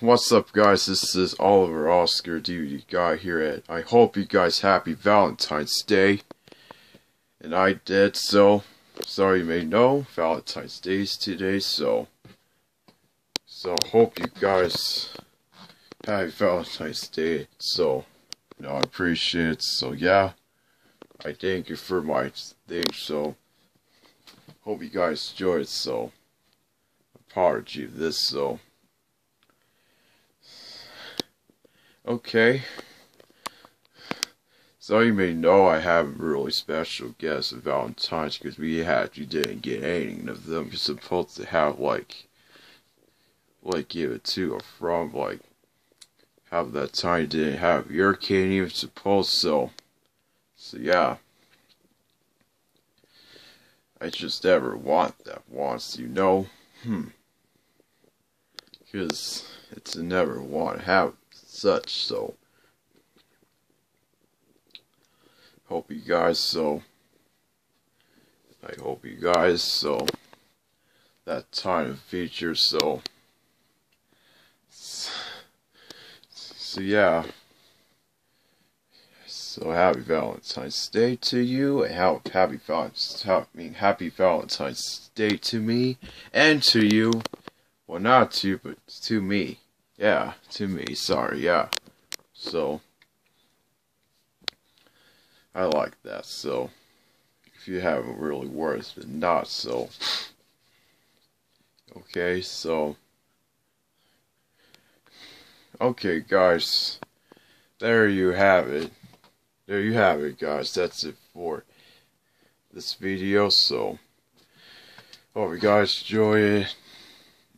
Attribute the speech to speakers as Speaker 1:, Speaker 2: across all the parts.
Speaker 1: what's up guys, this is Oliver Oscar DVD Guy here at I hope you guys happy Valentine's Day. And I did so, sorry you may know, Valentine's Day is today, so so hope you guys happy Valentine's Day, so you know, I appreciate it, so yeah, I thank you for my thing, so hope you guys enjoy it, so apology this, so Okay. So you may know I have a really special guest of Valentine's because we had you didn't get any of them. You're supposed to have like like give it to or from like have that time didn't have your kid even supposed so so yeah. I just never want that once, you know? Hmm. Because it's a never want to have such. So, hope you guys so. I hope you guys so. That time feature so. So yeah. So happy Valentine's Day to you, and happy Valentine's I mean happy Valentine's Day to me and to you. Well, not to you, but to me. Yeah, to me, sorry, yeah. So, I like that, so, if you haven't really worth it, not so. Okay, so, okay, guys, there you have it. There you have it, guys. That's it for this video, so, hope you guys enjoy it.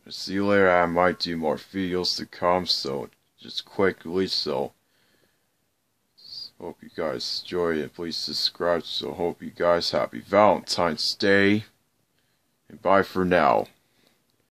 Speaker 1: See you later. I might do more videos to come, so just quickly. So hope you guys enjoy it. Please subscribe. So hope you guys happy Valentine's Day. And bye for now.